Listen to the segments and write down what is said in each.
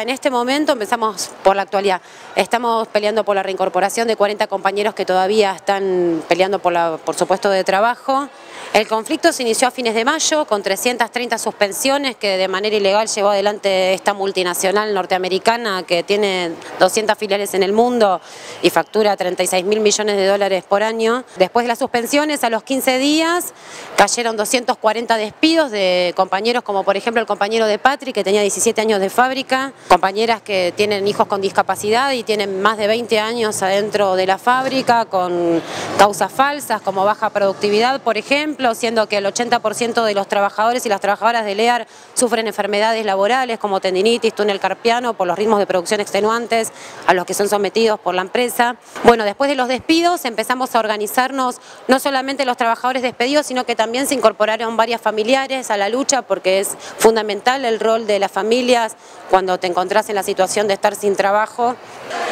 En este momento empezamos por la actualidad. Estamos peleando por la reincorporación de 40 compañeros que todavía están peleando por, la, por su puesto de trabajo. El conflicto se inició a fines de mayo con 330 suspensiones que de manera ilegal llevó adelante esta multinacional norteamericana que tiene 200 filiales en el mundo y factura 36 mil millones de dólares por año. Después de las suspensiones, a los 15 días, cayeron 240 despidos de compañeros como por ejemplo el compañero de Patri que tenía 17 años de fábrica, compañeras que tienen hijos con discapacidad y tienen más de 20 años adentro de la fábrica con causas falsas como baja productividad, por ejemplo, siendo que el 80% de los trabajadores y las trabajadoras de LEAR sufren enfermedades laborales como tendinitis, túnel carpiano, por los ritmos de producción extenuantes a los que son sometidos por la empresa. Bueno, después de los despidos empezamos a organizarnos no solamente los trabajadores despedidos, sino que también se incorporaron varias familiares a la lucha porque es fundamental el rol de las familias cuando te encontrás en la situación de estar sin trabajo.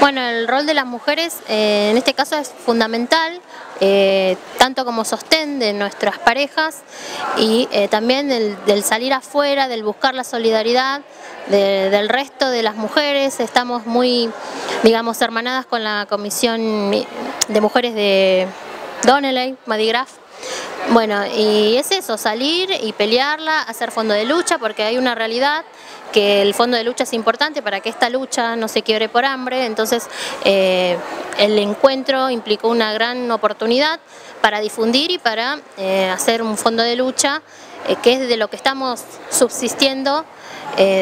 Bueno, el rol de las mujeres eh, en este caso es fundamental, eh, tanto como sostén de nuestras parejas y eh, también del, salir afuera, del buscar la solidaridad del resto de las mujeres. Estamos muy, digamos, hermanadas con la Comisión de Mujeres de Donnelly, Madigraf, bueno, y es eso, salir y pelearla, hacer fondo de lucha, porque hay una realidad que el fondo de lucha es importante para que esta lucha no se quiebre por hambre, entonces eh, el encuentro implicó una gran oportunidad para difundir y para eh, hacer un fondo de lucha, eh, que es de lo que estamos subsistiendo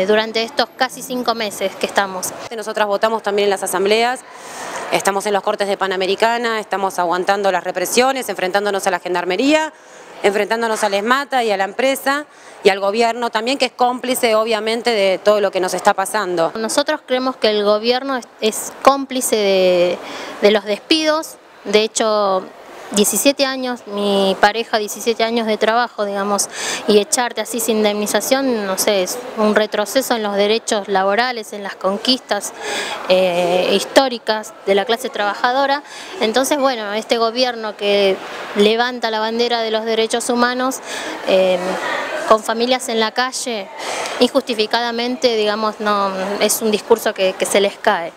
durante estos casi cinco meses que estamos. Nosotras votamos también en las asambleas, estamos en los cortes de Panamericana, estamos aguantando las represiones, enfrentándonos a la gendarmería, enfrentándonos al ESMATA y a la empresa y al gobierno también, que es cómplice obviamente de todo lo que nos está pasando. Nosotros creemos que el gobierno es, cómplice de, de los despidos, de hecho 17 años, mi pareja 17 años de trabajo, digamos, y echarte así sin indemnización, no sé, es un retroceso en los derechos laborales, en las conquistas eh, históricas de la clase trabajadora. Entonces, bueno, este gobierno que levanta la bandera de los derechos humanos, eh, con familias en la calle, injustificadamente, digamos, no es un discurso que se les cae.